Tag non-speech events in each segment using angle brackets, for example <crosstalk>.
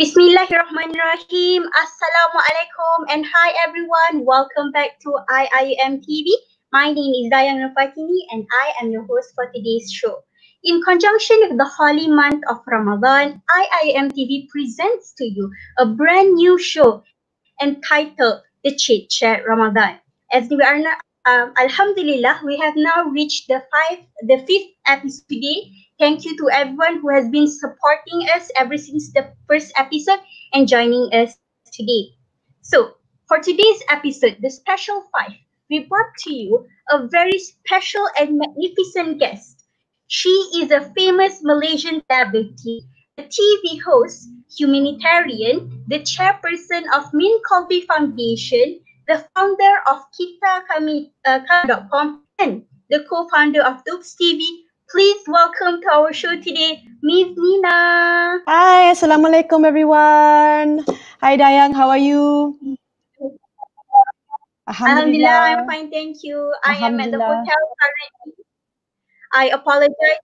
Bismillahirrahmanirrahim. Assalamualaikum and hi everyone. Welcome back to IIUM TV. My name is Dayang Rafatini and I am your host for today's show. In conjunction with the holy month of Ramadan, IIUM TV presents to you a brand new show entitled The Chit Chat Ramadan. As we are um, Alhamdulillah, we have now reached the five, the fifth episode Thank you to everyone who has been supporting us ever since the first episode and joining us today. So, for today's episode, the special five, we brought to you a very special and magnificent guest. She is a famous Malaysian celebrity, a TV host, humanitarian, the chairperson of Min Colby Foundation, the founder of KitaKami.com, uh, and the co-founder of Dukes TV, Please welcome to our show today, Mizz Nina. Hi, Assalamualaikum everyone. Hi Dayang, how are you? Alhamdulillah, I'm fine, thank you. I am at the hotel currently. I apologize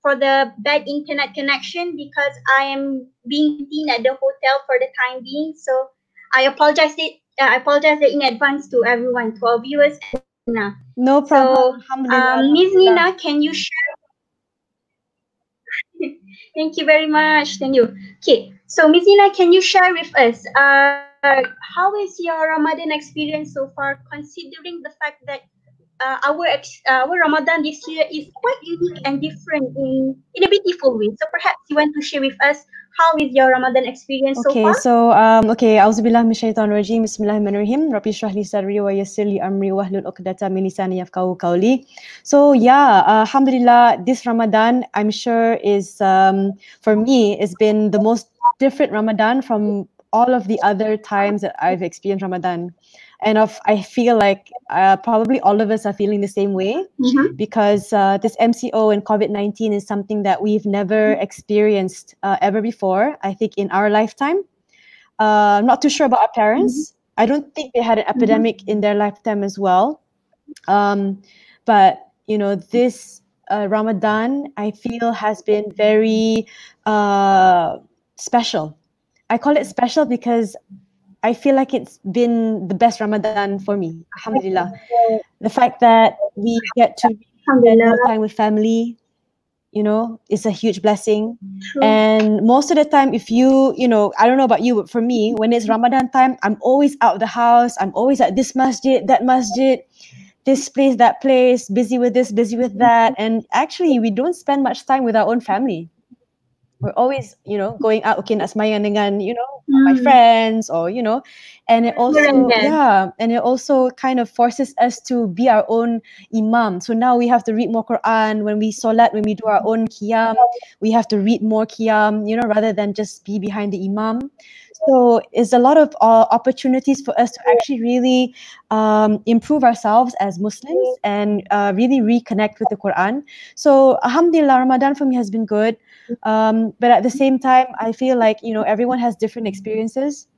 for the bad internet connection because I am being seen at the hotel for the time being. So I apologize I apologize in advance to everyone, to our viewers. Nina. No problem. So, um, Ms. Nina, can you share <laughs> Thank you very much. Thank you. Okay, so Ms. Nina, can you share with us uh, how is your Ramadan experience so far, considering the fact that uh, our ex- uh, our Ramadan this year is quite unique and different in in a beautiful way. So perhaps you want to share with us how is your Ramadan experience okay, so far? Okay, so um, okay, shaitan rajim. Bismillahirrahmanirrahim. Rabbi shrah li sadri wa yassir li amri wa hlul uqdata min lisani yafqahu qawli. So yeah, uh, alhamdulillah, this Ramadan I'm sure is um, for me it's been the most different Ramadan from all of the other times that I've experienced Ramadan and of I feel like uh, probably all of us are feeling the same way mm-hmm. because uh, this MCO and COVID nineteen is something that we've never mm-hmm. experienced uh, ever before. I think in our lifetime. Uh, I'm not too sure about our parents. Mm-hmm. I don't think they had an mm-hmm. epidemic in their lifetime as well. Um, but you know this uh, Ramadan, I feel has been very uh, special. I call it special because I feel like it's been the best Ramadan for me. Alhamdulillah. The fact that we get to spend more time with family, you know, is a huge blessing. True. And most of the time, if you, you know, I don't know about you, but for me, when it's Ramadan time, I'm always out of the house. I'm always at this masjid, that masjid, this place, that place, busy with this, busy with that. Mm-hmm. And actually, we don't spend much time with our own family we're always you know going out okay nak semayang dengan you know mm. my friends or you know and it also yeah and it also kind of forces us to be our own imam so now we have to read more quran when we solat when we do our own qiyam we have to read more qiyam you know rather than just be behind the imam so it's a lot of uh, opportunities for us to actually really um, improve ourselves as Muslims and uh, really reconnect with the Quran. So Alhamdulillah, Ramadan for me has been good. Um, but at the same time, I feel like, you know, everyone has different experiences.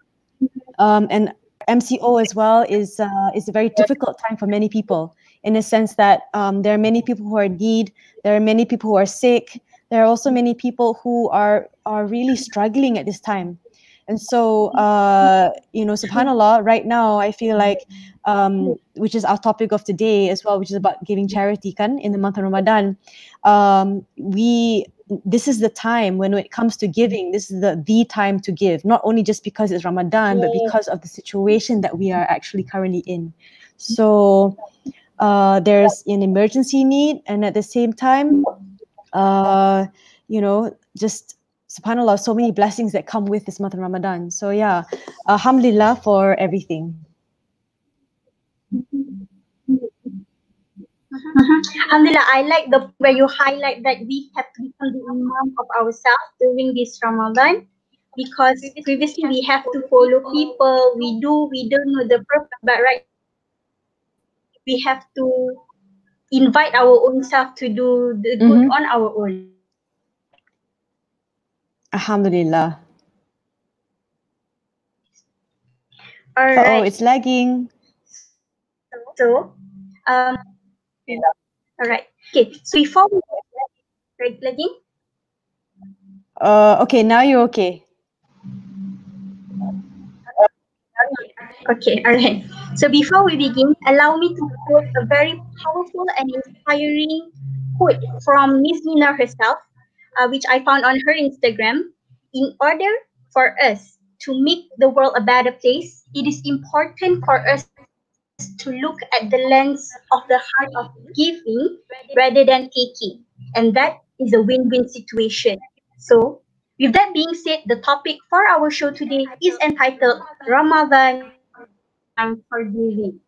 Um, and MCO as well is, uh, is a very difficult time for many people in a sense that um, there are many people who are in need. There are many people who are sick. There are also many people who are, are really struggling at this time. And so, uh, you know, subhanAllah, right now, I feel like, um, which is our topic of today as well, which is about giving charity kan, in the month of Ramadan. Um, we this is the time when, when it comes to giving this is the the time to give not only just because it's ramadan but because of the situation that we are actually currently in. So uh, there's an emergency need and at the same time uh, you know just subhanallah so many blessings that come with this month of ramadan. So yeah alhamdulillah for everything Mm-hmm. Alhamdulillah, I like the where you highlight that we have to become the imam of ourselves during this Ramadan because previously we have to follow people, we do, we don't know the purpose, but right, we have to invite our own self to do the good mm-hmm. on our own. Alhamdulillah. All right. Oh, it's lagging. So, um, all right. Okay. So before we right plugging. Uh, okay, now you're okay. Okay, all right. So before we begin, allow me to quote a very powerful and inspiring quote from Mizz Nina herself, uh, which I found on her Instagram. In order for us to make the world a better place, it is important for us to look at the lens of the heart of giving rather than taking. And that is a win-win situation. So with that being said, the topic for our show today is entitled Ramadan for Giving.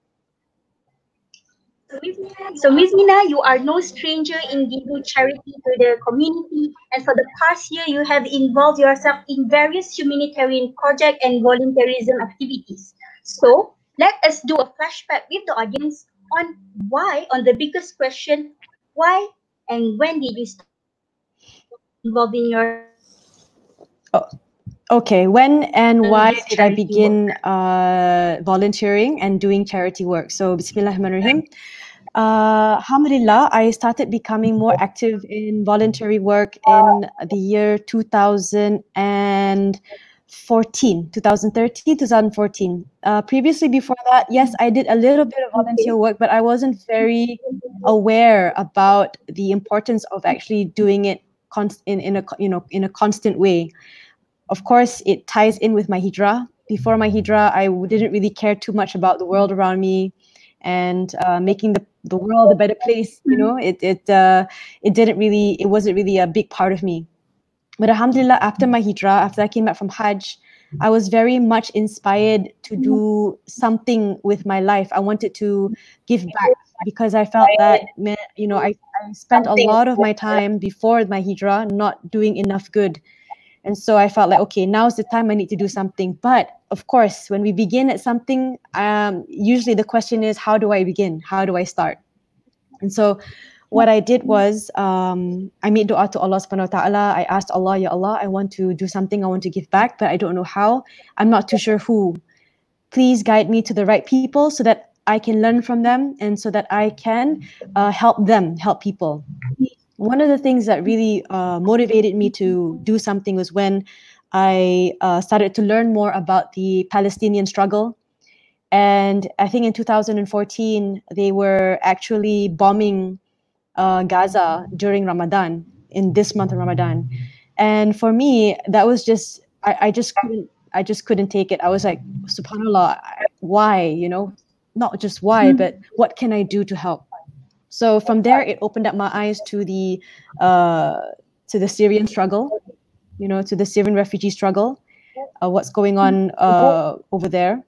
So, Ms. Nina, you are no stranger in giving charity to the community, and for the past year, you have involved yourself in various humanitarian projects and volunteerism activities. So, let us do a flashback with the audience on why, on the biggest question, why and when did you start involving your Oh, okay. When and why did I begin uh, volunteering and doing charity work? So, Bismillahirrahmanirrahim. Uh, Alhamdulillah, I started becoming more active in voluntary work in the year 2014, 2013, 2014. Uh, previously, before that, yes, I did a little bit of volunteer work, but I wasn't very aware about the importance of actually doing it const- in, in a you know in a constant way. Of course, it ties in with my hijrah. Before my hijrah, I didn't really care too much about the world around me and uh, making the, the world a better place. You know, it it uh, it didn't really it wasn't really a big part of me. But Alhamdulillah, after my hijrah, after I came back from Hajj, I was very much inspired to do something with my life. I wanted to give back because I felt that, you know, I, I spent a lot of my time before my hijrah not doing enough good. And so I felt like, okay, now's the time I need to do something. But of course, when we begin at something, um, usually the question is, how do I begin? How do I start? And so what I did was um, I made dua to Allah subhanahu wa ta'ala. I asked Allah, Ya Allah, I want to do something, I want to give back, but I don't know how. I'm not too sure who. Please guide me to the right people so that I can learn from them and so that I can uh, help them, help people. One of the things that really uh, motivated me to do something was when I uh, started to learn more about the Palestinian struggle. And I think in 2014, they were actually bombing uh, Gaza during Ramadan, in this month of Ramadan. And for me, that was just, I, I just couldn't, I just couldn't take it. I was like, subhanAllah, why, you know, not just why, but what can I do to help? So from there, it opened up my eyes to the, uh, to the Syrian struggle, you know, to the Syrian refugee struggle, uh, what's going on uh, over there.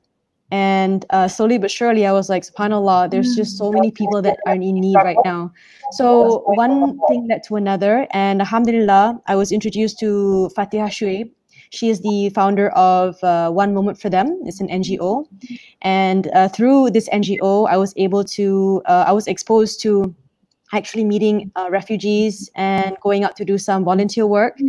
And uh, slowly but surely, I was like, subhanAllah, there's just so many people that are in need right now. So one thing led to another. And alhamdulillah, I was introduced to Fatiha Shuaib. She is the founder of uh, One Moment for Them. It's an NGO. And uh, through this NGO, I was able to, uh, I was exposed to actually meeting uh, refugees and going out to do some volunteer work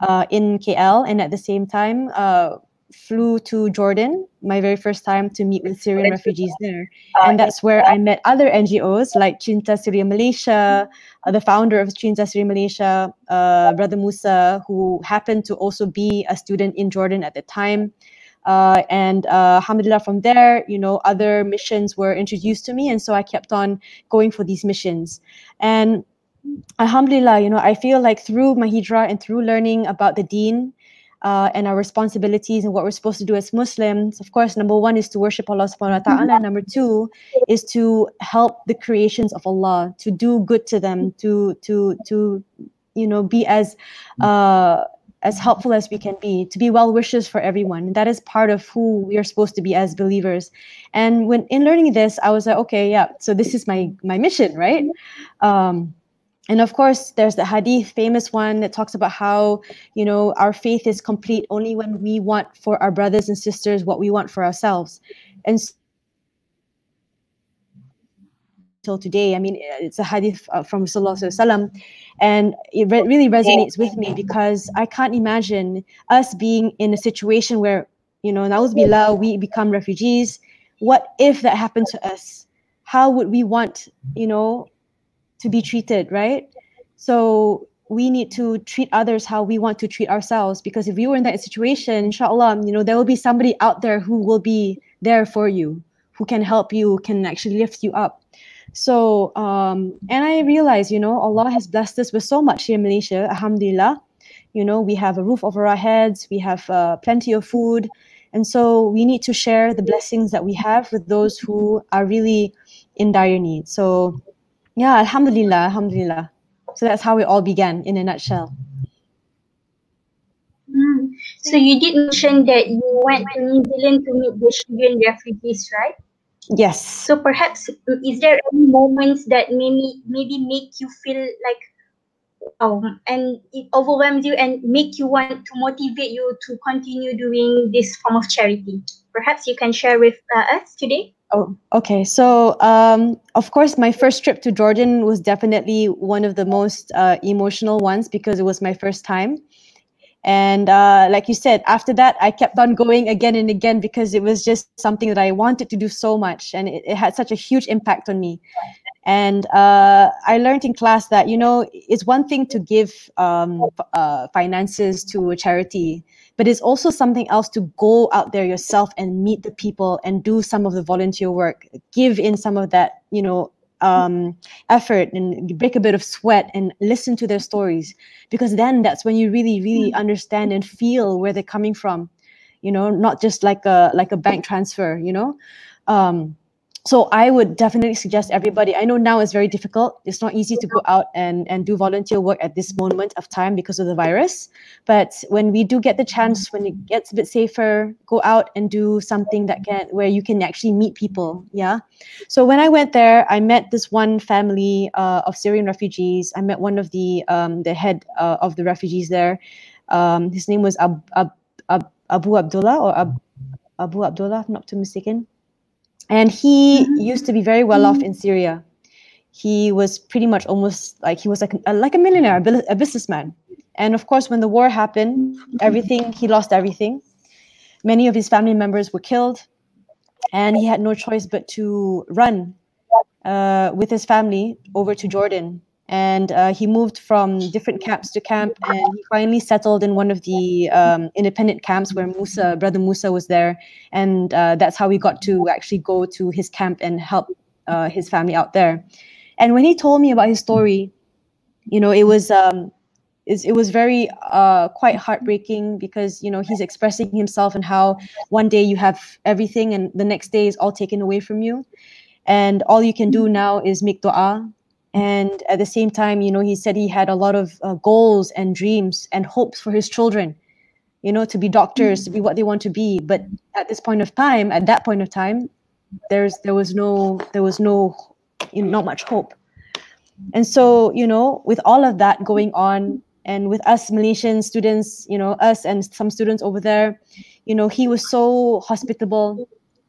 uh, in KL. And at the same time, uh, flew to Jordan, my very first time to meet with Syrian refugees there. And that's where I met other NGOs like Cinta Syria Malaysia, uh, the founder of Cinta Syria Malaysia, uh, Brother Musa, who happened to also be a student in Jordan at the time. Uh, and uh, alhamdulillah, from there, you know, other missions were introduced to me. And so I kept on going for these missions. And alhamdulillah, you know, I feel like through my hijrah and through learning about the deen, uh, and our responsibilities and what we're supposed to do as Muslims. Of course, number one is to worship Allah subhanahu wa ta'ala. Number two is to help the creations of Allah, to do good to them, to to to you know be as uh as helpful as we can be, to be well wishers for everyone. That is part of who we are supposed to be as believers. And when in learning this, I was like, okay, yeah, so this is my my mission, right? Um, and of course there's the hadith famous one that talks about how you know our faith is complete only when we want for our brothers and sisters what we want for ourselves. And s- till today i mean it's a hadith uh, from Sallallahu and it re- really resonates with me because i can't imagine us being in a situation where you know na'udzubillah, we become refugees. What if that happened to us? How would we want you know to be treated, right? So we need to treat others how we want to treat ourselves because if we were in that situation, inshallah, you know, there will be somebody out there who will be there for you, who can help you, can actually lift you up. So, um, and I realize, you know, Allah has blessed us with so much here in Malaysia, alhamdulillah. You know, we have a roof over our heads, we have uh, plenty of food. And so we need to share the blessings that we have with those who are really in dire need. So, yeah, alhamdulillah, alhamdulillah. So that's how it all began in a nutshell. Mm. So you did mention that you went to New Zealand to meet the Syrian refugees, right? Yes. So perhaps is there any moments that maybe maybe make you feel like um and it overwhelms you and make you want to motivate you to continue doing this form of charity? Perhaps you can share with uh, us today. Oh, okay. So, um, of course, my first trip to Jordan was definitely one of the most uh, emotional ones because it was my first time. And uh, like you said, after that, I kept on going again and again because it was just something that I wanted to do so much, and it, it had such a huge impact on me. And uh, I learned in class that you know it's one thing to give um, uh, finances to a charity, but it's also something else to go out there yourself and meet the people and do some of the volunteer work, give in some of that you know um, effort and break a bit of sweat and listen to their stories. Because then that's when you really really mm. understand and feel where they're coming from. You know not just like a like a bank transfer you know? Um, so I would definitely suggest everybody. I know now it's very difficult. It's not easy to go out and, and do volunteer work at this moment of time because of the virus. But when we do get the chance, when it gets a bit safer, go out and do something that can where you can actually meet people. Yeah. So when I went there, I met this one family uh, of Syrian refugees. I met one of the um, the head uh, of the refugees there. Um, his name was Ab, Ab, Ab, Abu Abdullah or Ab, Abu Abdullah, if I'm not too mistaken and he mm-hmm. used to be very well off in Syria. He was pretty much almost like he was like a, like a millionaire, a businessman. And of course, when the war happened, everything he lost everything. Many of his family members were killed, and he had no choice but to run uh, with his family over to Jordan and uh, he moved from different camps to camp and he finally settled in one of the um, independent camps where musa brother musa was there. And uh, that's how we got to actually go to his camp and help uh, his family out there. And when he told me about his story you know it was um, it was very uh, quite heartbreaking because you know he's expressing himself and how one day you have everything and the next day is all taken away from you. And all you can do now is make dua and at the same time you know he said he had a lot of uh, goals and dreams and hopes for his children you know to be doctors to be what they want to be. But at this point of time at that point of time there's there was no there was no you know, not much hope. And so you know with all of that going on and with us malaysian students you know us and some students over there you know he was so hospitable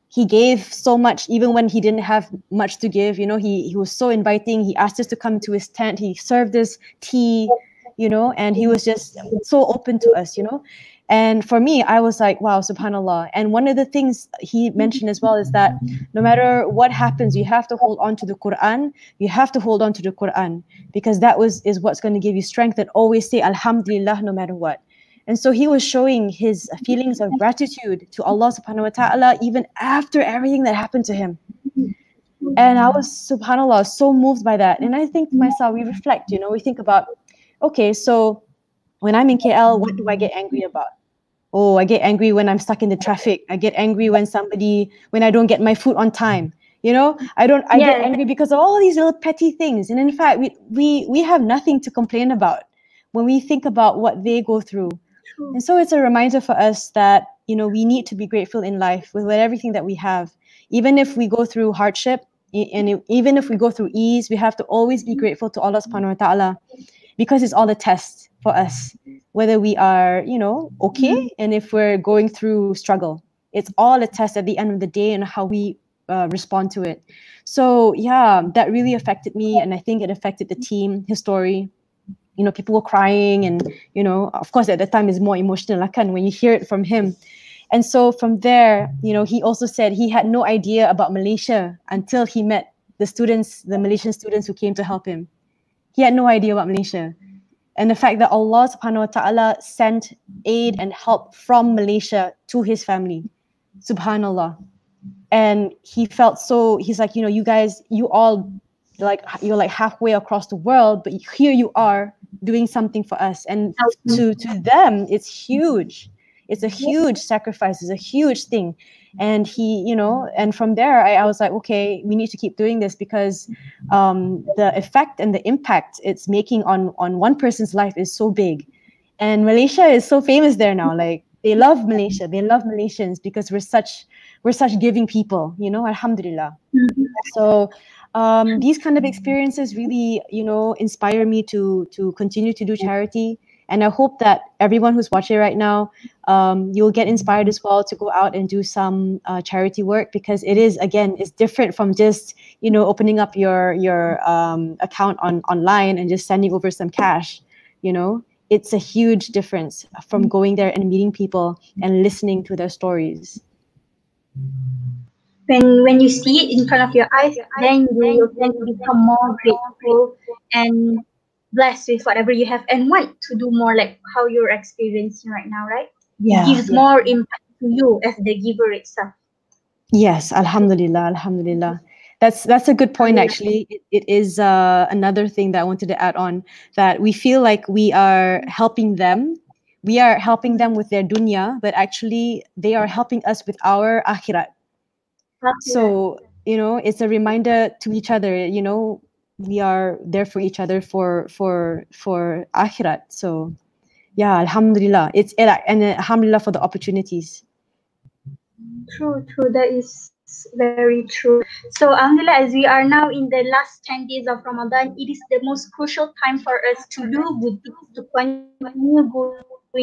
he gave so much even when he didn't have much to give you know he he was so inviting. He asked us to come to his tent. He served us tea you know and he was just so open to us you know. And for me i was like wow subhanallah. And one of the things he mentioned as well is that no matter what happens you have to hold on to the quran. You have to hold on to the quran because that was is what's going to give you strength and always say alhamdulillah no matter what and so he was showing his feelings of gratitude to Allah subhanahu wa ta'ala even after everything that happened to him. And I was, subhanAllah, so moved by that. And I think to myself, we reflect, you know, we think about, okay, so when I'm in KL, what do I get angry about? Oh, I get angry when I'm stuck in the traffic. I get angry when somebody, when I don't get my food on time. You know, I don't, I yeah. get angry because of all these little petty things. And in fact, we, we, we have nothing to complain about when we think about what they go through and so it's a reminder for us that, you know, we need to be grateful in life with everything that we have. Even if we go through hardship, and even if we go through ease, we have to always be grateful to Allah subhanahu wa ta'ala because it's all a test for us, whether we are, you know, okay, mm-hmm. and if we're going through struggle. It's all a test at the end of the day and how we uh, respond to it. So yeah, that really affected me, and I think it affected the team, his story, you know people were crying and you know of course at that time is more emotional like when you hear it from him. And so from there you know he also said he had no idea about malaysia until he met the students the malaysian students who came to help him. He had no idea about malaysia. And the fact that allah subhanahu wa ta'ala sent aid and help from malaysia to his family. Subhanallah. And he felt so he's like you know you guys you all like you're like halfway across the world but here you are doing something for us. And to to them it's huge. It's a huge sacrifice. It's a huge thing. And he you know and from there I, I was like okay we need to keep doing this because um, the effect and the impact it's making on on one person's life is so big. And malaysia is so famous there now. Like they love malaysia. They love malaysians because we're such we're such giving people you know alhamdulillah. Mm-hmm. so um, these kind of experiences really you know inspire me to to continue to do charity. And i hope that everyone who's watching right now um, you'll get inspired as well to go out and do some uh, charity work because it is again it's different from just you know opening up your your um, account on online and just sending over some cash you know? It's a huge difference from going there and meeting people and listening to their stories when when you see it in front of your eyes, then you will tend to become more grateful and blessed with whatever you have and want to do more like how you're experiencing right now, right? Yeah. It gives yeah. more impact to you as the giver itself. Yes, alhamdulillah, alhamdulillah. That's that's a good point actually. It, it is uh, another thing that I wanted to add on that we feel like we are helping them. We are helping them with their dunya, but actually they are helping us with our akhirat so you know it's a reminder to each other you know we are there for each other for for for akhirat. So yeah alhamdulillah. It's and alhamdulillah for the opportunities. True true. That is very true. So alhamdulillah as we are now in the last 10 days of ramadan it is the most crucial time for us to do good deeds to continue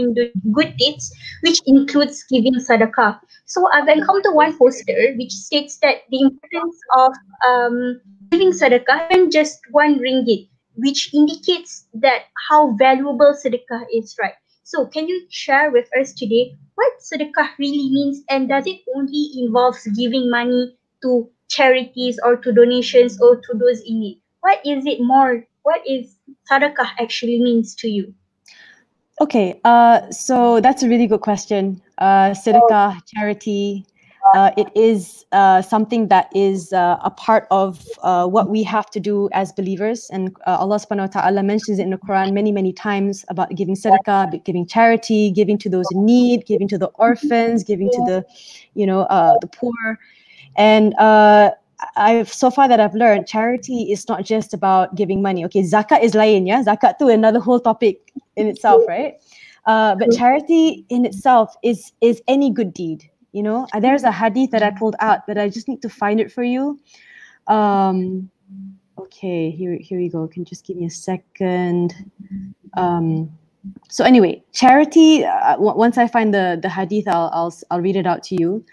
doing good deeds which includes giving sadaqah so I've encountered one poster which states that the importance of um, giving sadaqah and just one ringgit, which indicates that how valuable sadaqah is, right? So can you share with us today what sadaqah really means and does it only involve giving money to charities or to donations or to those in need? What is it more? What is sadaqah actually means to you? Okay, uh, so that's a really good question. Uh, charity, uh, it is uh, something that is uh, a part of uh, what we have to do as believers. And uh, Allah subhanahu wa ta'ala mentions it in the Quran many, many times about giving sadaqah, giving charity, giving to those in need, giving to the orphans, giving to the, you know, uh, the poor. And I've so far that I've learned, charity is not just about giving money. Okay, zakat is lain, yeah. Zakat too another whole topic in itself, right? Uh, but charity in itself is is any good deed. You know, uh, there's a hadith that I pulled out, but I just need to find it for you. Um, okay, here here we go. Can you just give me a second. Um, so anyway, charity. Uh, once I find the the hadith, I'll I'll I'll read it out to you.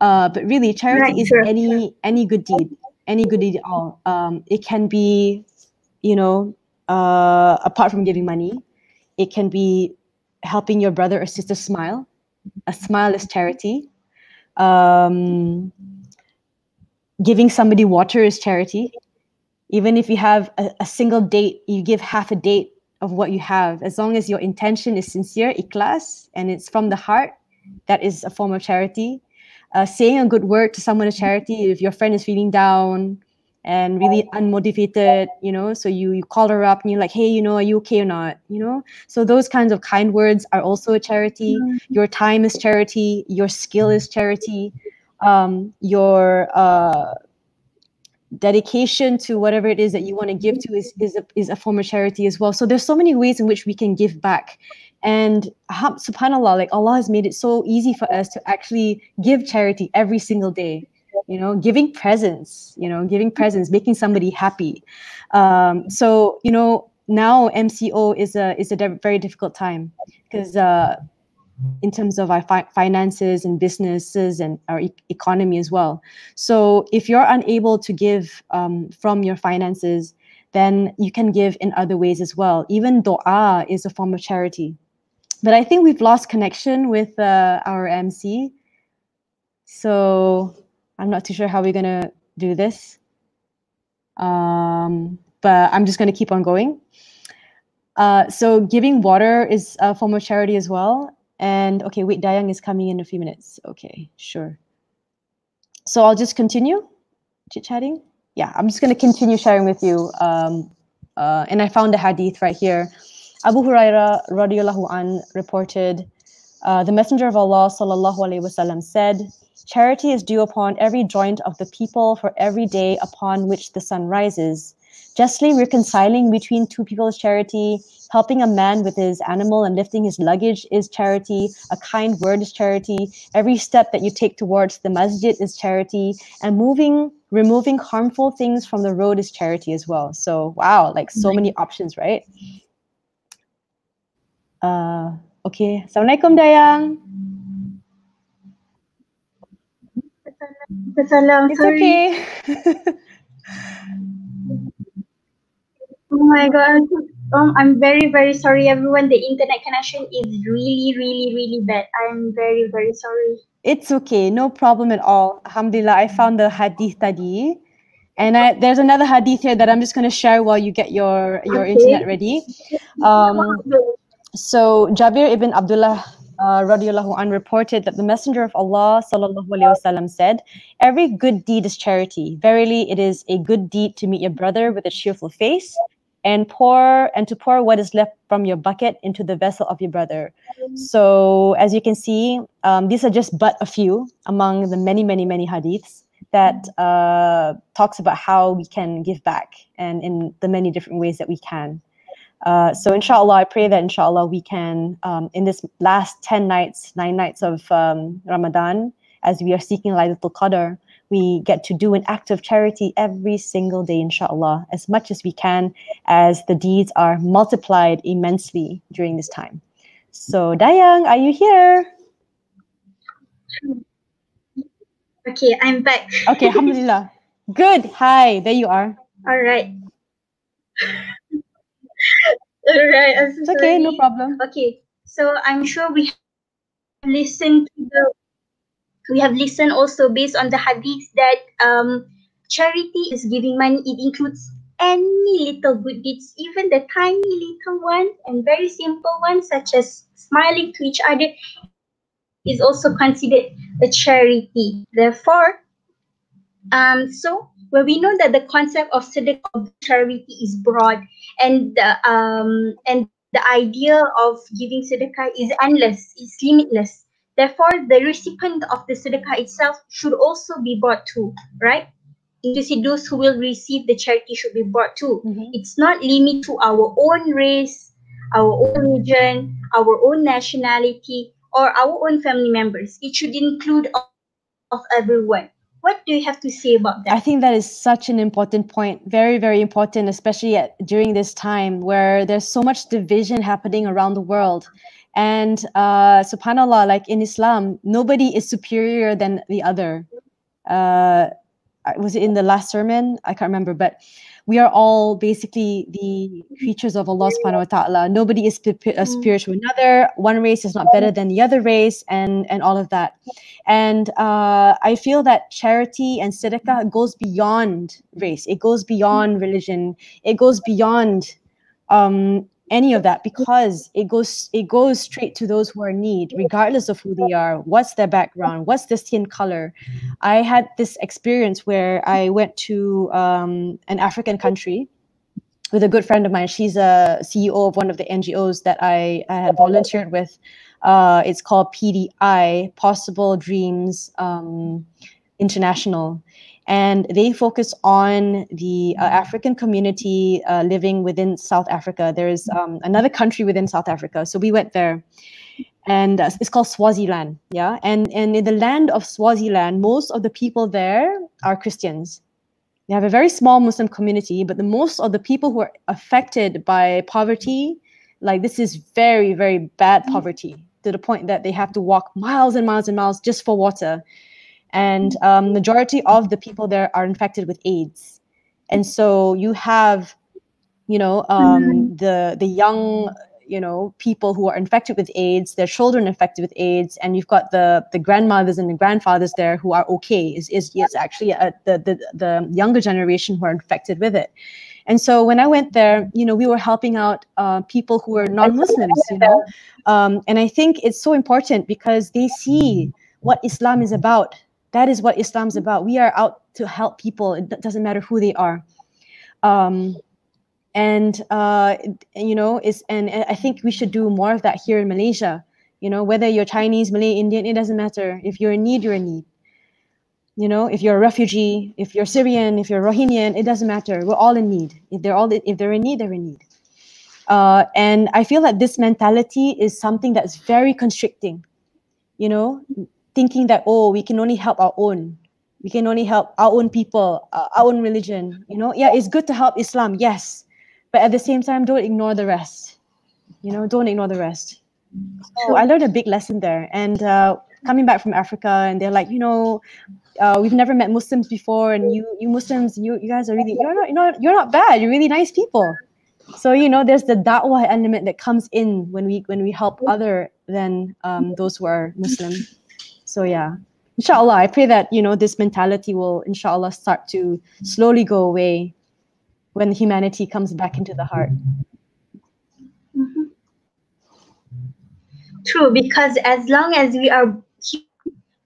Uh, but really, charity right, is sure. any any good deed, any good deed at all. Um, it can be, you know, uh, apart from giving money, it can be helping your brother or sister smile. A smile is charity. Um, giving somebody water is charity. Even if you have a, a single date, you give half a date of what you have. As long as your intention is sincere, ikhlas, and it's from the heart, that is a form of charity uh, saying a good word to someone as charity if your friend is feeling down and really unmotivated you know so you you call her up and you're like hey you know are you okay or not? You know? So those kinds of kind words are also a charity. Mm-hmm. your time is charity. Your skill is charity. Um, your uh, dedication to whatever it is that you want to give to is, is, a, is a form of charity as well. So there's so many ways in which we can give back and subhanallah, like Allah has made it so easy for us to actually give charity every single day. You know, giving presents, you know, giving presents, making somebody happy. Um, so, you know, now MCO is a is a very difficult time because uh, in terms of our fi- finances and businesses and our e- economy as well. So if you're unable to give um, from your finances, then you can give in other ways as well. Even dua is a form of charity but I think we've lost connection with uh, our MC. So I'm not too sure how we're going to do this. Um, but I'm just going to keep on going. Uh, so giving water is a form of charity as well. And okay, wait, Dayang is coming in a few minutes. Okay, sure. so I'll just continue chit chatting. Yeah, I'm just going to continue sharing with you. Um, uh, and I found a hadith right here. Abu Huraira radiallahu an reported, uh, the Messenger of Allah sallallahu alaihi wasallam said, "Charity is due upon every joint of the people for every day upon which the sun rises." justly reconciling between two people is charity helping a man with his animal and lifting his luggage is charity a kind word is charity every step that you take towards the masjid is charity and moving removing harmful things from the road is charity as well. So wow like so many options right uh okay assalamualaikum dayang it's okay <laughs> Oh my god. Um, I'm very, very sorry, everyone. The internet connection is really, really, really bad. I'm very, very sorry. It's okay, no problem at all. Alhamdulillah, I found the hadith tadi. And I, there's another hadith here that I'm just going to share while you get your, your okay. internet ready. Um, so Jabir ibn Abdullah uh, radiallahu an reported that the Messenger of Allah sallallahu alaihi wasallam said, "Every good deed is charity. Verily, it is a good deed to meet your brother with a cheerful face, and pour and to pour what is left from your bucket into the vessel of your brother. So as you can see, um, these are just but a few among the many, many, many hadiths that uh, talks about how we can give back and in the many different ways that we can. Uh, so inshallah, I pray that inshallah we can, um, in this last 10 nights, nine nights of um, Ramadan, as we are seeking Laylatul Qadr, we get to do an act of charity every single day, inshallah, as much as we can, as the deeds are multiplied immensely during this time. So, Dayang, are you here? Okay, I'm back. okay, alhamdulillah. <laughs> Good. Hi, there you are. All right. All right. I'm so it's okay, no problem. Okay, so I'm sure we listened to the we have listened also based on the hadith that um, charity is giving money. It includes any little good deeds, even the tiny little one and very simple ones, such as smiling to each other, is also considered a charity. Therefore, um, so where we know that the concept of sadaqah of charity is broad, and the um, and the idea of giving sadaqah is endless, is limitless. Therefore, the recipient of the sedekah itself should also be brought to, right? You see, those who will receive the charity should be brought to. Mm-hmm. It's not limited to our own race, our own religion, our own nationality, or our own family members. It should include of, of everyone. What do you have to say about that? I think that is such an important point. Very, very important, especially at, during this time where there's so much division happening around the world. And uh, subhanAllah, like in Islam, nobody is superior than the other. Uh, was it in the last sermon? I can't remember, but we are all basically the creatures of Allah subhanahu wa ta'ala. Nobody is mm. superior to another. One race is not better than the other race, and, and all of that. And uh, I feel that charity and sadaqah goes beyond race, it goes beyond religion, it goes beyond um, any of that because it goes it goes straight to those who are in need regardless of who they are what's their background what's their skin color. I had this experience where i went to um, an african country with a good friend of mine. She's a ceo of one of the ngos that i, I had volunteered with. Uh, it's called pdi possible dreams um, international and they focus on the uh, African community uh, living within South Africa. There's um, another country within South Africa, so we went there, and uh, it's called Swaziland. Yeah, and and in the land of Swaziland, most of the people there are Christians. They have a very small Muslim community, but the most of the people who are affected by poverty, like this is very very bad poverty to the point that they have to walk miles and miles and miles just for water and um, majority of the people there are infected with AIDS. And so you have, you know, um, mm-hmm. the the young, you know, people who are infected with AIDS, their children infected with AIDS, and you've got the the grandmothers and the grandfathers there who are okay. Is is is actually a, the the the younger generation who are infected with it. And so when I went there, you know, we were helping out uh, people who were non-Muslims, you know, um, and I think it's so important because they see what Islam is about That is what Islam's about. We are out to help people. It doesn't matter who they are. Um, and uh, you know, it's and I think we should do more of that here in Malaysia. You know, whether you're Chinese, Malay, Indian, it doesn't matter. If you're in need, you're in need. You know, if you're a refugee, if you're Syrian, if you're Rohingyan, it doesn't matter. We're all in need. If they're all if they're in need, they're in need. Uh, and I feel that this mentality is something that's very constricting. You know, thinking that oh, we can only help our own, we can only help our own people, uh, our own religion. You know, yeah, it's good to help Islam, yes, but at the same time, don't ignore the rest. You know, don't ignore the rest. So I learned a big lesson there. And uh, coming back from Africa, and they're like, you know, uh, we've never met Muslims before, and you, you Muslims, you, you guys are really, you're not, you're not, you're not bad. You're really nice people. So you know, there's the da'wah element that comes in when we when we help other than um, those who are Muslim. So yeah, inshallah, I pray that you know this mentality will inshallah start to slowly go away when humanity comes back into the heart. True, because as long as we are,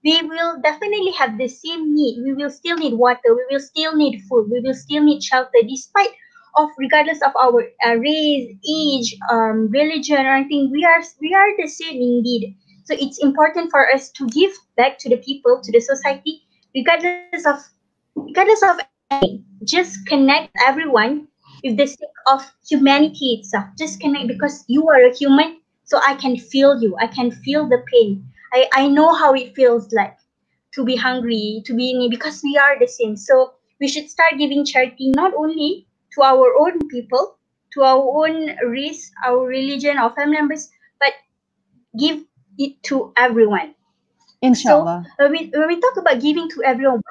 we will definitely have the same need. We will still need water. We will still need food. We will still need shelter, despite of regardless of our uh, race, age, um, religion, or anything. We are we are the same indeed. So it's important for us to give back to the people, to the society, regardless of regardless of anything. Just connect everyone with the sake of humanity itself. Just connect because you are a human so I can feel you. I can feel the pain. I, I know how it feels like to be hungry, to be needy, because we are the same. So we should start giving charity not only to our own people, to our own race, our religion, our family members, but give it to everyone. Inshallah. So when we, when we talk about giving to everyone,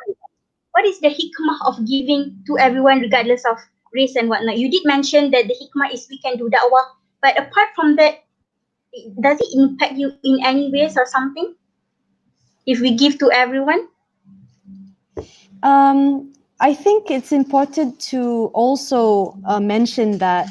what is the hikmah of giving to everyone regardless of race and whatnot? You did mention that the hikmah is we can do da'wah, but apart from that, does it impact you in any ways or something if we give to everyone um, i think it's important to also uh, mention that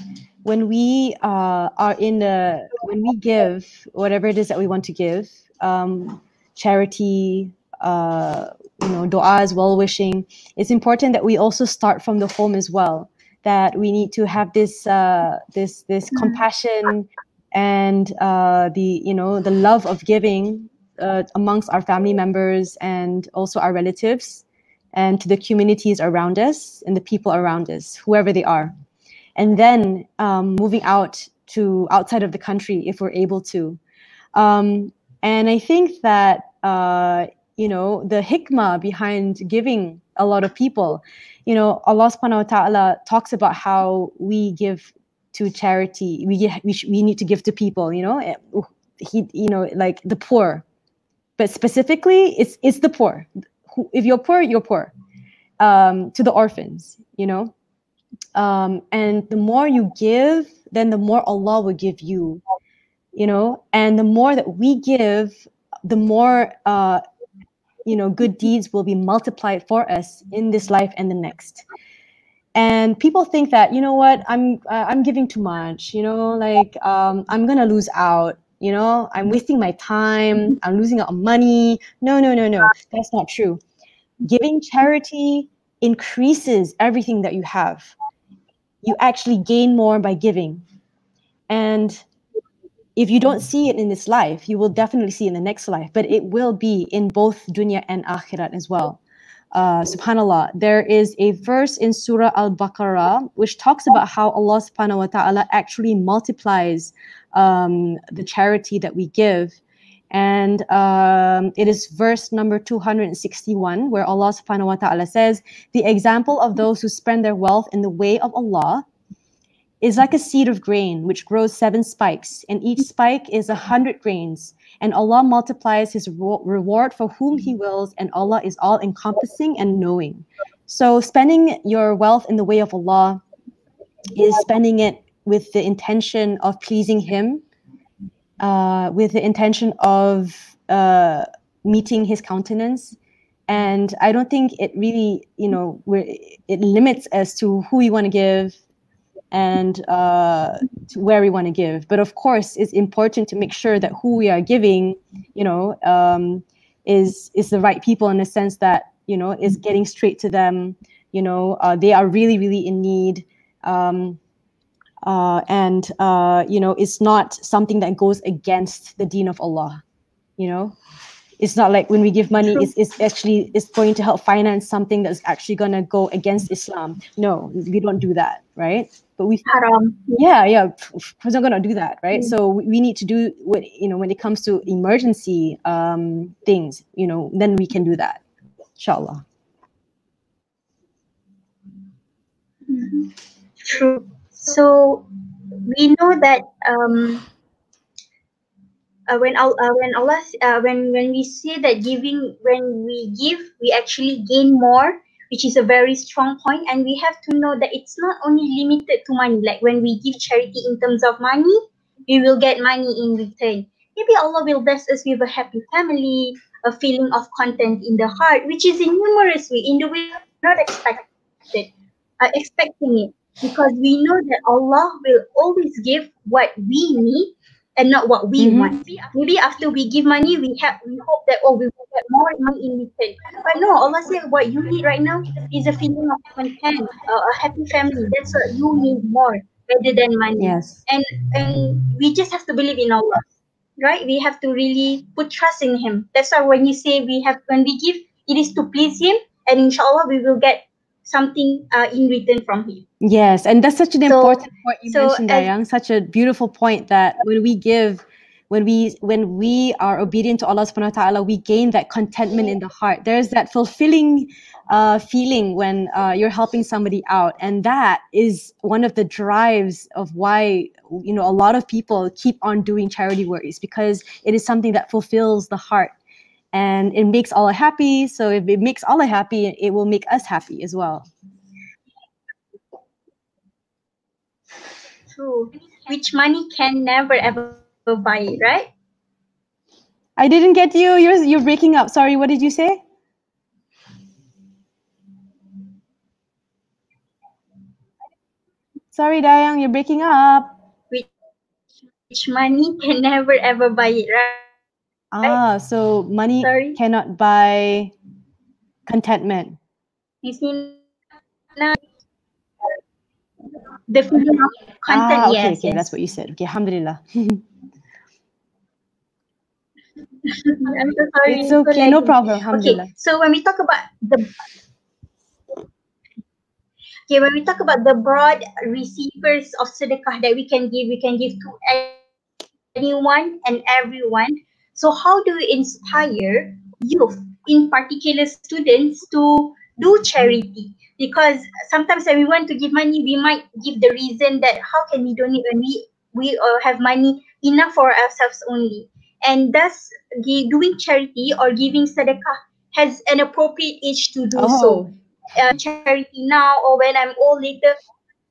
when we uh, are in the when we give whatever it is that we want to give um, charity uh, you know du'as well wishing it's important that we also start from the home as well that we need to have this uh, this this mm-hmm. compassion and uh, the you know the love of giving uh, amongst our family members and also our relatives and to the communities around us and the people around us whoever they are and then um, moving out to outside of the country if we're able to. Um, and i think that uh, you know the hikmah behind giving a lot of people you know allah subhanahu wa ta'ala talks about how we give to charity. We we, we need to give to people you know eh, he you know like the poor. But specifically it's it's the poor. If you're poor you're poor. Um, to the orphans you know um, and the more you give then the more allah will give you you know? And the more that we give the more uh, you know good deeds will be multiplied for us in this life and the next. And people think that you know what? I'm uh, i'm giving too much you know? Like um, i'm gonna lose out you know? I'm wasting my time. I'm losing out on money. No no no no. That's not true. Giving charity increases everything that you have you actually gain more by giving and if you don't see it in this life you will definitely see in the next life but it will be in both dunya and akhirat as well uh, subhanallah, there is a verse in Surah Al Baqarah which talks about how Allah subhanahu wa ta'ala actually multiplies um, the charity that we give. And um, it is verse number 261, where Allah subhanahu wa ta'ala says, The example of those who spend their wealth in the way of Allah is like a seed of grain which grows seven spikes, and each spike is a hundred grains and Allah multiplies his reward for whom he wills and Allah is all encompassing and knowing. So spending your wealth in the way of Allah is spending it with the intention of pleasing him, uh, with the intention of uh, meeting his countenance. And I don't think it really, you know, it limits as to who you want to give, and uh, where we want to give. But of course, it's important to make sure that who we are giving, you know, um, is is the right people in the sense that you know is getting straight to them you know uh, they are really really in need um, uh, and uh, you know it's not something that goes against the deen of allah you know? It's not like when we give money it's, it's actually it's going to help finance something that's actually going to go against islam. No we don't do that right? But we Haram. yeah yeah we're not going to do that right? Mm-hmm. so we, we need to do what you know when it comes to emergency um things you know then we can do that inshallah. Mm-hmm. true so we know that um uh, when uh, when Allah uh, when when we say that giving when we give we actually gain more which is a very strong point. And we have to know that it's not only limited to money. Like when we give charity in terms of money we will get money in return. Maybe Allah will bless us with a happy family a feeling of content in the heart which is in numerous way in the way not expected uh, expecting it because we know that Allah will always give what we need and not what we mm-hmm. want. Maybe after we give money, we have we hope that oh we will get more money in return. But no, Allah said what you need right now is a feeling of content, uh, a happy family. That's what you need more rather than money. Yes. And and we just have to believe in Allah, right? We have to really put trust in Him. That's why when you say we have when we give, it is to please Him, and inshallah we will get something uh, in return from him. Yes, and that's such an so, important point you so mentioned, Dayang. Such a beautiful point that when we give, when we when we are obedient to Allah subhanahu wa ta'ala, we gain that contentment in the heart. There's that fulfilling uh, feeling when uh, you're helping somebody out. And that is one of the drives of why, you know, a lot of people keep on doing charity work is because it is something that fulfills the heart and it makes Allah happy. So if it makes Allah happy, it will make us happy as well. True. Which money can never ever buy, right? I didn't get you. You're you're breaking up. Sorry, what did you say? Sorry, Dayang, you're breaking up. Which, which money can never ever buy it, right? Ah, so money Sorry? cannot buy contentment. You see, now the feeling of content. Ah, okay, yes, okay, yes. that's what you said. Okay, alhamdulillah. <laughs> I'm so sorry. It's okay, no problem. Alhamdulillah. Okay, so when we talk about the okay, when we talk about the broad receivers of sedekah that we can give, we can give to anyone and everyone. So how do you inspire youth, in particular students, to do charity? Because sometimes when we want to give money, we might give the reason that how can we donate when we we uh, have money enough for ourselves only. And thus, doing charity or giving sadaqah has an appropriate age to do oh. so. Uh, charity now or when I'm old later,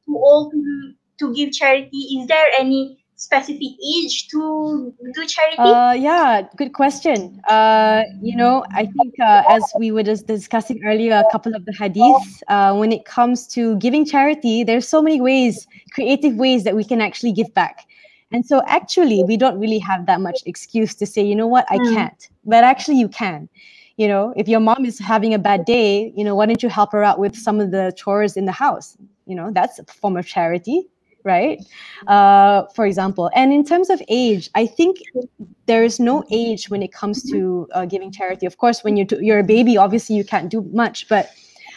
too old to, to give charity. Is there any specific age to do charity? Uh, yeah, good question. Uh, you know, I think uh, as we were just discussing earlier, a couple of the hadiths, uh, when it comes to giving charity, there's so many ways, creative ways that we can actually give back. And so actually, we don't really have that much excuse to say, you know what, I mm. can't. But actually, you can. You know, if your mom is having a bad day, you know, why don't you help her out with some of the chores in the house? You know, that's a form of charity right? Uh, for example. And in terms of age, I think there is no age when it comes to uh, giving charity. Of course, when you're, you're a baby, obviously you can't do much, but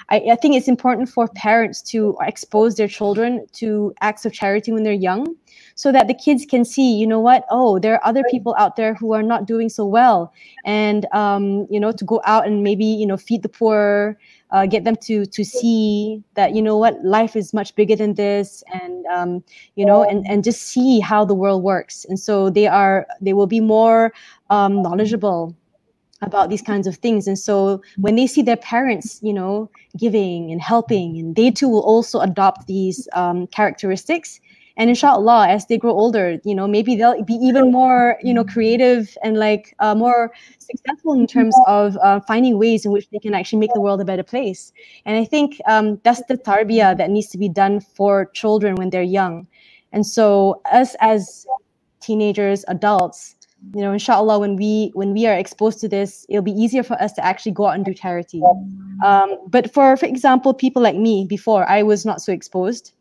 I, I, think it's important for parents to expose their children to acts of charity when they're young so that the kids can see you know what? Oh there are other people out there who are not doing so well. And um, you know to go out and maybe you know feed the poor uh, get them to to see that you know what? Life is much bigger than this. And um, you know and and just see how the world works. And so they are they will be more um, knowledgeable about these kinds of things. And so when they see their parents you know giving and helping and they too will also adopt these um, characteristics and inshallah as they grow older you know maybe they'll be even more you know creative and like uh, more successful in terms of uh, finding ways in which they can actually make the world a better place. And i think um, that's the tarbiyah that needs to be done for children when they're young. And so us as teenagers adults you know inshallah when we when we are exposed to this it'll be easier for us to actually go out and do charity. Um, but for for example people like me before i was not so exposed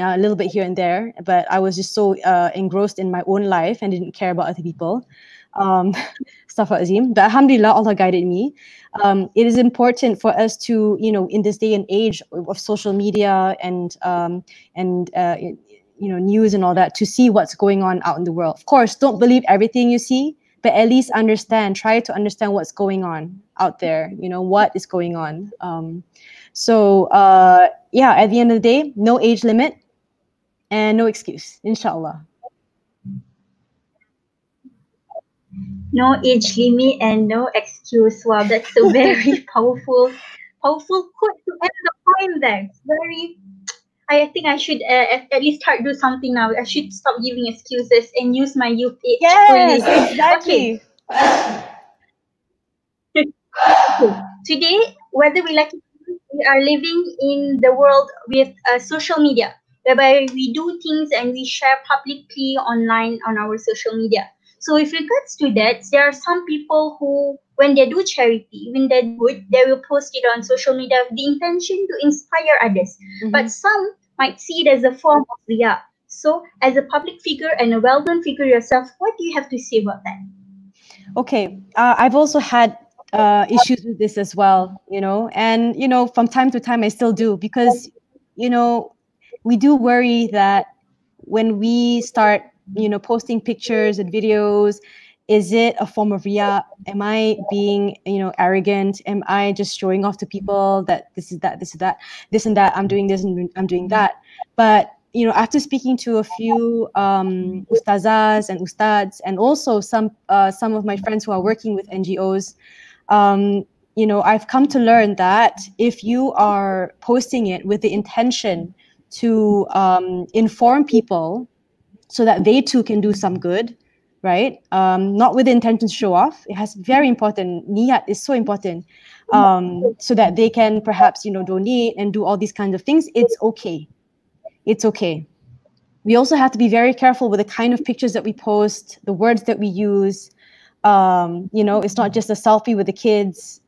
uh, a little bit here and there but i was just so uh, engrossed in my own life and didn't care about other people um, <laughs> azim. But alhamdulillah allah guided me. Um, it is important for us to you know in this day and age of social media and um, and uh, you know news and all that to see what's going on out in the world. Of course don't believe everything you see but at least understand try to understand what's going on out there you know what is going on. Um, so uh, yeah at the end of the day no age limit and no excuse inshallah no age limit and no excuse wow that's a <laughs> very powerful powerful quote to end the point there it's very I think I should uh, at least start do something now. I should stop giving excuses and use my youth age. Yes, exactly. Okay. Today, whether we like it, we are living in the world with uh, social media, whereby we do things and we share publicly online on our social media. So, with regards to that, there are some people who, when they do charity, when they do it, they will post it on social media with the intention to inspire others. Mm-hmm. But some might see it as a form of riya. So, as a public figure and a well-known figure yourself, what do you have to say about that? Okay, uh, I've also had uh, issues with this as well, you know, and you know, from time to time, I still do because, you know, we do worry that when we start, you know, posting pictures and videos is it a form of riya am i being you know arrogant? Am i just showing off to people that this is that this is that this and that i'm doing this and i'm doing that? But you know after speaking to a few um, ustazas and ustads and also some uh, some of my friends who are working with ngos um, you know i've come to learn that if you are posting it with the intention to um, inform people so that they too can do some good right? Um, not with the intention to show off. It has very important. Niyat is so important, um, so that they can perhaps you know donate and do all these kinds of things. It's okay. It's okay. We also have to be very careful with the kind of pictures that we post, the words that we use. Um, you know, it's not just a selfie with the kids,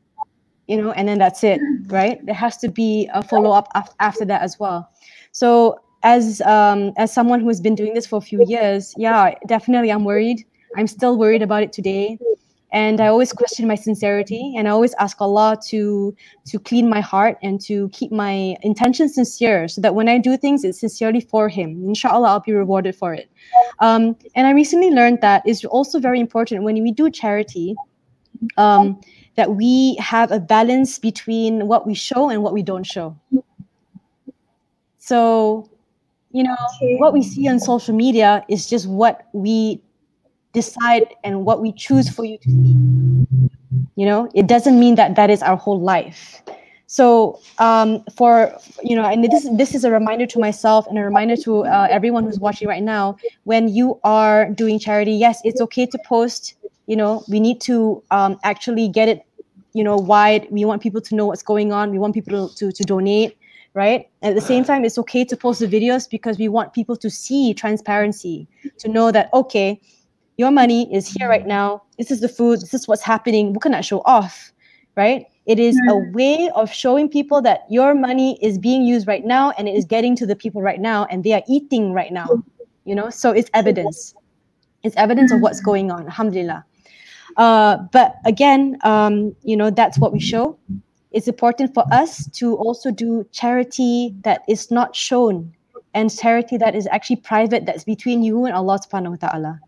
you know, and then that's it, right? There has to be a follow up af- after that as well. So as um, as someone who has been doing this for a few years, yeah, definitely I'm worried. I'm still worried about it today. And I always question my sincerity and I always ask Allah to to clean my heart and to keep my intentions sincere so that when I do things, it's sincerely for Him. Inshallah, I'll be rewarded for it. Um, and I recently learned that it's also very important when we do charity um, that we have a balance between what we show and what we don't show. So you know what we see on social media is just what we decide and what we choose for you to see. You know it doesn't mean that that is our whole life. So um, for you know and this this is a reminder to myself and a reminder to uh, everyone who's watching right now. When you are doing charity yes it's okay to post. You know we need to um, actually get it you know wide. We want people to know what's going on. We want people to, to, to donate right? At the same time, it's okay to post the videos because we want people to see transparency, to know that, okay, your money is here right now. This is the food. This is what's happening. We cannot show off, right? It is a way of showing people that your money is being used right now and it is getting to the people right now and they are eating right now, you know? So it's evidence. It's evidence of what's going on. Alhamdulillah. Uh, but again, um, you know, that's what we show it's important for us to also do charity that is not shown and charity that is actually private that's between you and Allah subhanahu wa ta'ala.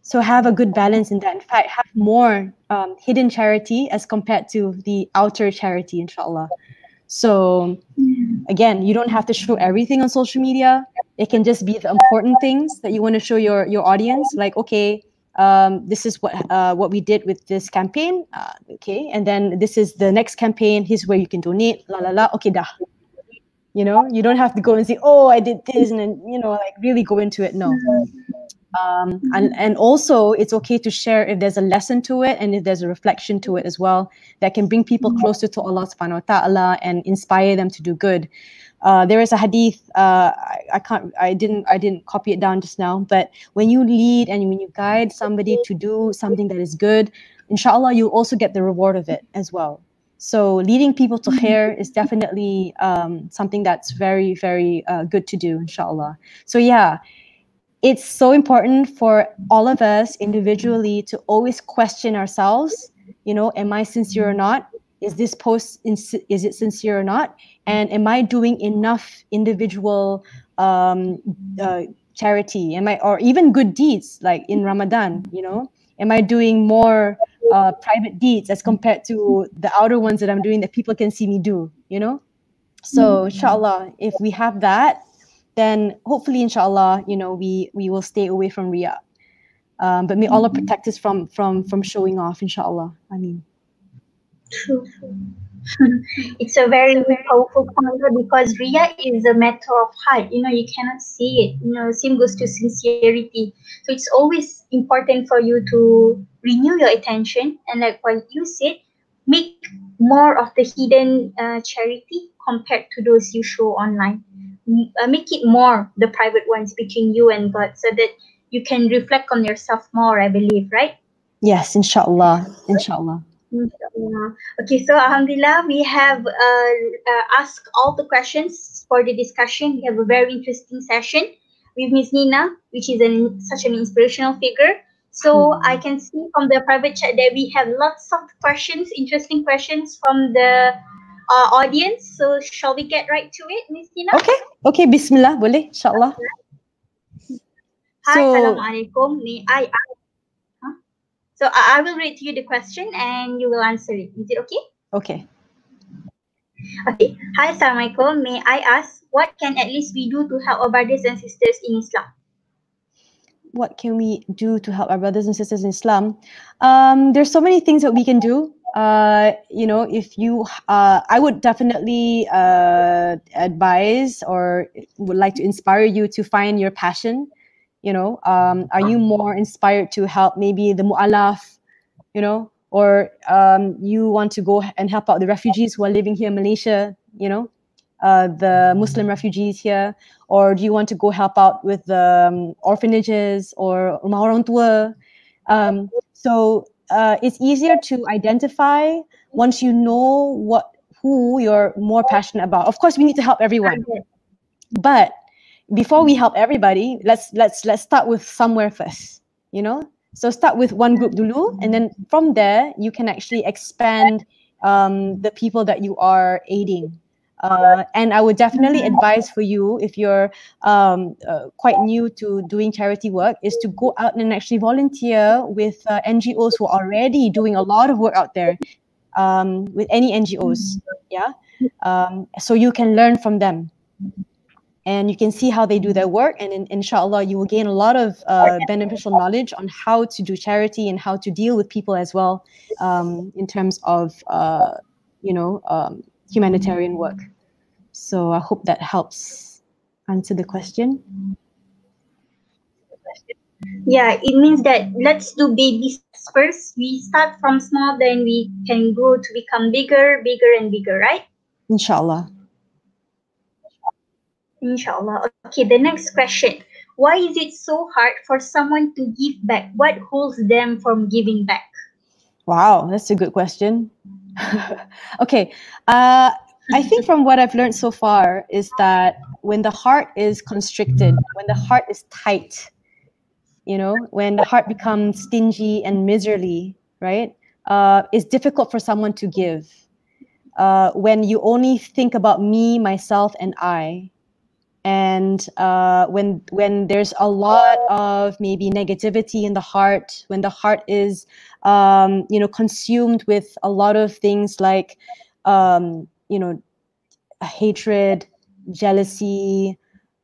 So have a good balance in that. In fact, have more um, hidden charity as compared to the outer charity, inshallah. So again, you don't have to show everything on social media. It can just be the important things that you want to show your your audience. Like, okay, um, this is what uh, what we did with this campaign. Uh, okay, and then this is the next campaign. Here's where you can donate. La la la. Okay, dah. You know, you don't have to go and say, "Oh, I did this," and then you know, like really go into it. No, Um, and, and also, it's okay to share if there's a lesson to it and if there's a reflection to it as well that can bring people closer to Allah subhanahu wa ta'ala and inspire them to do good. Uh, there is a hadith. Uh, I, I, can't. I didn't. I didn't copy it down just now. But when you lead and when you guide somebody to do something that is good, inshallah, you also get the reward of it as well. So leading people to khair is definitely um, something that's very, very uh, good to do, inshallah. So yeah, it's so important for all of us individually to always question ourselves. You know, am I sincere or not? Is this post is it sincere or not? And am I doing enough individual um, uh, charity? Am I or even good deeds like in Ramadan? You know, am I doing more? uh, private deeds as compared to the outer ones that I'm doing that people can see me do, you know? So mm-hmm. inshallah, if we have that, then hopefully inshallah, you know, we we will stay away from riya. Um, but may Allah mm-hmm. protect us from from from showing off, inshallah. I mean. True. <laughs> it's a very, powerful point because riya is a matter of heart. You know, you cannot see it. You know, same goes to sincerity. So it's always important for you to renew your attention and like what you said, make more of the hidden uh, charity compared to those you show online. Uh, make it more the private ones between you and God so that you can reflect on yourself more, I believe, right? Yes, inshallah. Inshallah. Okay, so Alhamdulillah, we have uh, uh, asked all the questions for the discussion. We have a very interesting session with Mizz Nina, which is an, such an inspirational figure. So. I can see from the private chat that we have lots of questions, interesting questions from the uh, audience. So shall we get right to it, Mizz Nina? Okay, okay, Bismillah, boleh, insyaAllah. Hi, so, Assalamualaikum. May I ask so I will read to you the question and you will answer it. Is it okay? Okay. Okay. Hi, Assalamualaikum. May I ask what can at least we do to help our brothers and sisters in Islam? What can we do to help our brothers and sisters in Islam? Um, there's so many things that we can do. Uh, you know, if you, uh, I would definitely uh, advise or would like to inspire you to find your passion you know um, are you more inspired to help maybe the mu'alaf you know or um, you want to go and help out the refugees who are living here in malaysia you know uh, the muslim refugees here? Or do you want to go help out with the um, orphanages or orang tua um, so uh, it's easier to identify once you know what who you're more passionate about. Of course we need to help everyone. But before we help everybody, let's let's let's start with somewhere first. You know, so start with one group dulu, and then from there you can actually expand um, the people that you are aiding. Uh, and I would definitely advise for you if you're um, uh, quite new to doing charity work is to go out and actually volunteer with uh, NGOs who are already doing a lot of work out there um, with any NGOs. Yeah, um, so you can learn from them and you can see how they do their work and in, inshallah you will gain a lot of uh, beneficial knowledge on how to do charity and how to deal with people as well um, in terms of uh, you know um, humanitarian work. So i hope that helps answer the question. Yeah it means that let's do babies first. We start from small then we can grow to become bigger bigger and bigger right? Inshallah Inshallah. Okay, the next question. Why is it so hard for someone to give back? What holds them from giving back? Wow, that's a good question. <laughs> okay. Uh, I think from what I've learned so far is that when the heart is constricted, when the heart is tight, you know, when the heart becomes stingy and miserly, right? Uh, it's difficult for someone to give. Uh, when you only think about me, myself, and I, and uh, when when there's a lot of maybe negativity in the heart when the heart is um, you know consumed with a lot of things like um, you know hatred jealousy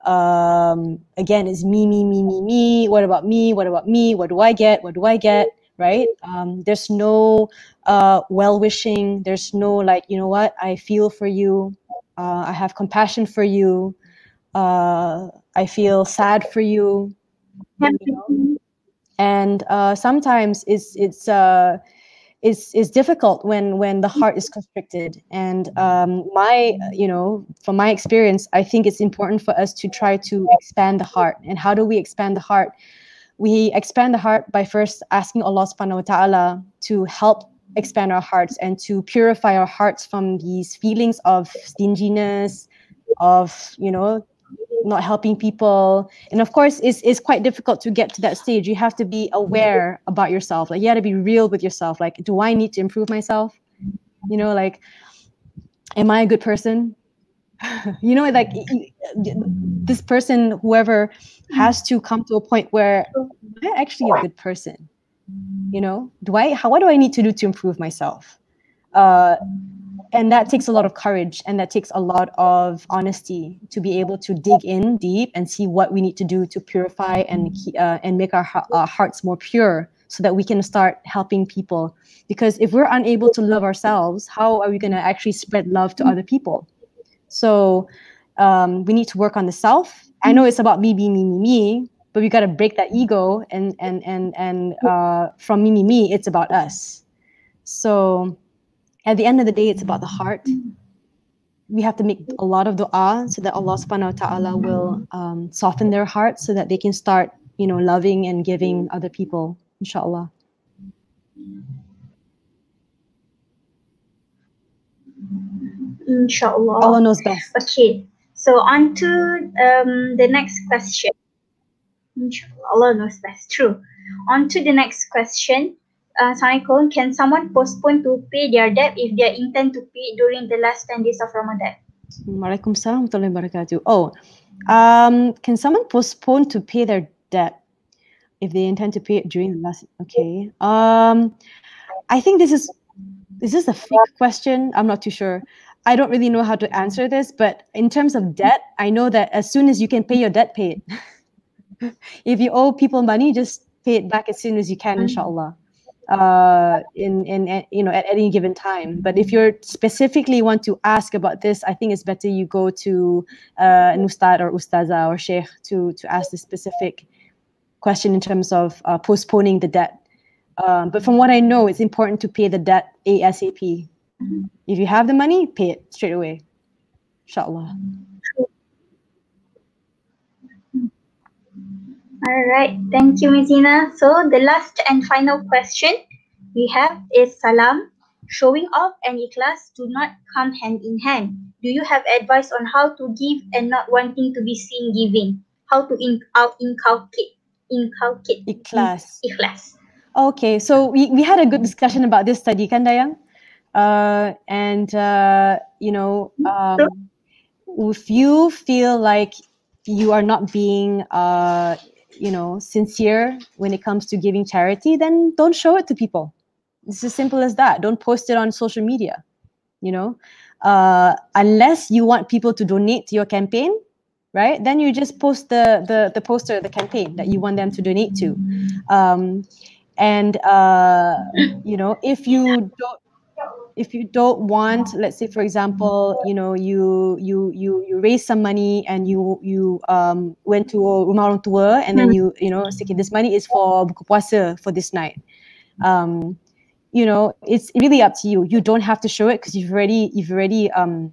um, again is me me me me me what about me what about me what do i get what do i get right? Um, there's no uh, well wishing there's no like you know what i feel for you uh, i have compassion for you uh, I feel sad for you. You know? And uh, sometimes it's it's uh, it's it's difficult when when the heart is constricted. And um, my you know from my experience, I think it's important for us to try to expand the heart. And how do we expand the heart? We expand the heart by first asking Allah Subhanahu wa Taala to help expand our hearts and to purify our hearts from these feelings of stinginess, of you know not helping people. And of course it's, it's quite difficult to get to that stage. You have to be aware about yourself. Like you have to be real with yourself. Like do i need to improve myself? You know like am i a good person? <laughs> You know like this person whoever has to come to a point where am i'm actually a good person. You know do i how what do i need to do to improve myself? Uh and that takes a lot of courage and that takes a lot of honesty to be able to dig in deep and see what we need to do to purify and uh, and make our, our hearts more pure so that we can start helping people. Because if we're unable to love ourselves how are we going to actually spread love to other people? So um, we need to work on the self. I know it's about me me me me me but we got to break that ego and and and and uh, from me me me it's about us. So at the end of the day, it's about the heart. We have to make a lot of dua so that Allah subhanahu wa ta'ala will um, soften their hearts so that they can start, you know, loving and giving other people, inshallah. Inshallah. Allah knows best. Okay. So on to um, the next question. Inshallah, Allah knows best. True. On to the next question uh, Assalamualaikum, can someone postpone to pay their debt if they intend to pay during the last 10 days of Ramadan? Waalaikumsalam warahmatullahi wabarakatuh. Oh, um, can someone postpone to pay their debt if they intend to pay it during the last? Okay. Um, I think this is is this a fake question? I'm not too sure. I don't really know how to answer this, but in terms of debt, I know that as soon as you can pay your debt, pay it. <laughs> if you owe people money, just pay it back as soon as you can, inshallah uh, in, in you know at any given time. But if you specifically want to ask about this, I think it's better you go to uh, an ustad or ustaza or sheikh to to ask the specific question in terms of uh, postponing the debt. Um, but from what I know, it's important to pay the debt ASAP. Mm-hmm. If you have the money, pay it straight away. Inshallah. All right, thank you, Mizz Nina. So the last and final question we have is Salam. Showing off and ikhlas do not come hand in hand. Do you have advice on how to give and not wanting to be seen giving? How to in, uh, inculcate inculcate ikhlas? Ikhlas. Okay, so we, we had a good discussion about this study, kan Dayang? Uh, and uh, you know, um, if you feel like you are not being uh, you know sincere when it comes to giving charity then don't show it to people. It's as simple as that. Don't post it on social media you know? Uh, unless you want people to donate to your campaign right? Then you just post the the, the poster the campaign that you want them to donate to. Um, and uh, you know if you don't if you don't want let's say for example you know you you you you raise some money and you you um went to a rumah orang tua and then you you know say okay, this money is for buka puasa for this night. Um you know it's really up to you. You don't have to show it because you've already you've already um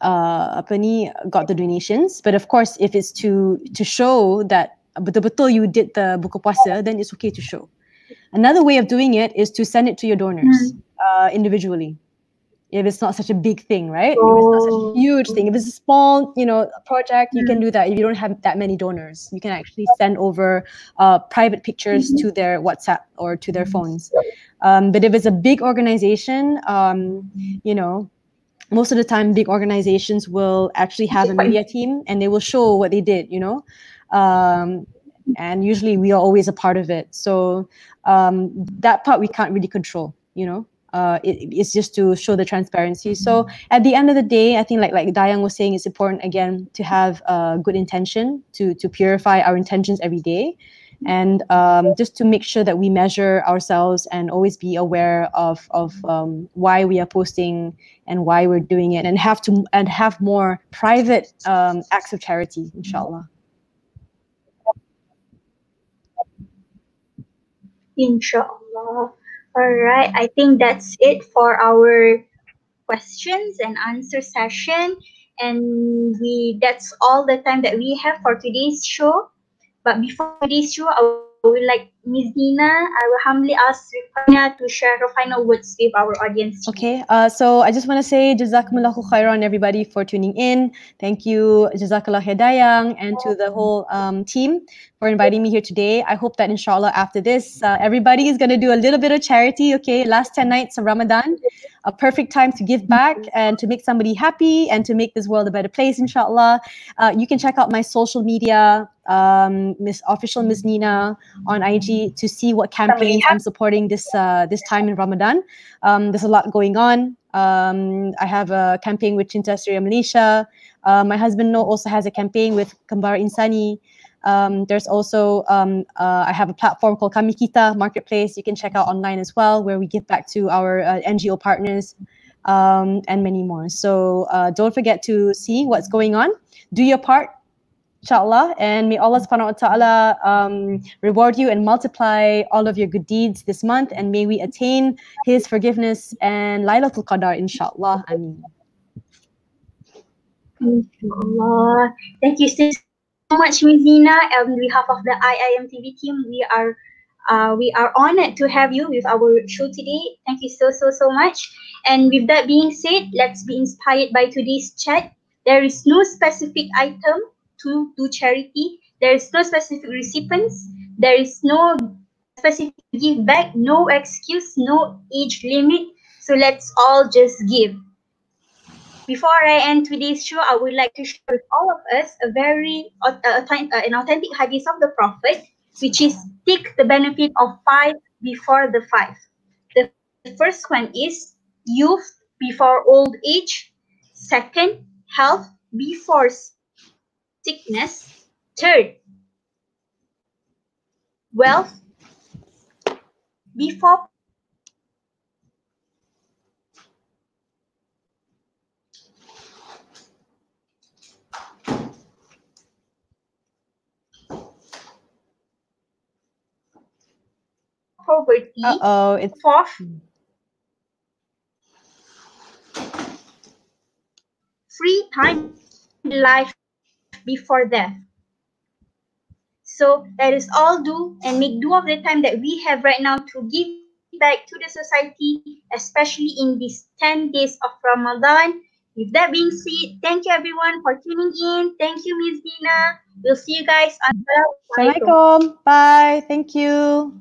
uh apa ni got the donations. But of course if it's to to show that betul-betul you did the buka puasa then it's okay to show. Another way of doing it is to send it to your donors. Mm uh, individually if it's not such a big thing, right? Oh. If it's not such a huge thing. If it's a small, you know, project, you can do that. If you don't have that many donors, you can actually send over uh, private pictures mm-hmm. to their WhatsApp or to their phones. Um, but if it's a big organization, um, you know, most of the time, big organizations will actually have a media team and they will show what they did, you know. Um, and usually we are always a part of it. So um, that part we can't really control, you know uh, it, it's just to show the transparency. So at the end of the day, I think like like Dayang was saying, it's important again to have a good intention to to purify our intentions every day, and um, just to make sure that we measure ourselves and always be aware of of um, why we are posting and why we're doing it, and have to and have more private um, acts of charity, inshallah. Inshallah. All right. I think that's it for our questions and answer session. And we that's all the time that we have for today's show. But before today's show, I would like Mizz Nina, I will humbly ask Rifana to share her final words with our audience. Okay, uh, so I just want to say Jazakumullahu khairan everybody for tuning in. Thank you Jazakallah Hidayang and to the whole um, team for inviting me here today. I hope that inshallah after this, uh, everybody is going to do a little bit of charity, okay? Last 10 nights of Ramadan, a perfect time to give back and to make somebody happy and to make this world a better place, inshallah. Uh, you can check out my social media, um, Miss Official Mizz Nina on IG to see what campaigns I'm supporting this uh, this time in Ramadan. Um, there's a lot going on. Um, I have a campaign with Cinta Syria Malaysia. Uh, my husband Noh also has a campaign with Kembar Insani. Um, there's also um, uh, I have a platform called Kamikita Marketplace. You can check out online as well, where we give back to our uh, NGO partners um, and many more. So uh, don't forget to see what's going on. Do your part, inshallah, and may Allah subhanahu wa ta'ala um, reward you and multiply all of your good deeds this month, and may we attain His forgiveness and Laylatul Qadar, inshallah. Ameen. Inshallah. Thank you, sis so much, Ms. On behalf of the IIUM TV team, we are uh, we are honored to have you with our show today. Thank you so, so, so much. And with that being said, let's be inspired by today's chat. There is no specific item to do charity. There is no specific recipients. There is no specific give back, no excuse, no age limit. So let's all just give. Before I end today's show, I would like to share with all of us a very uh, an authentic hadith of the Prophet, which is take the benefit of five before the five. The first one is youth before old age. Second, health before sickness. Third, wealth before poverty. Uh-oh, it's Fourth, free time life before death. So let us all do and make do of the time that we have right now to give back to the society, especially in these 10 days of Ramadan. With that being said, thank you everyone for tuning in. Thank you, Ms. Dina. We'll see you guys on the Assalamualaikum. Bye. Thank you.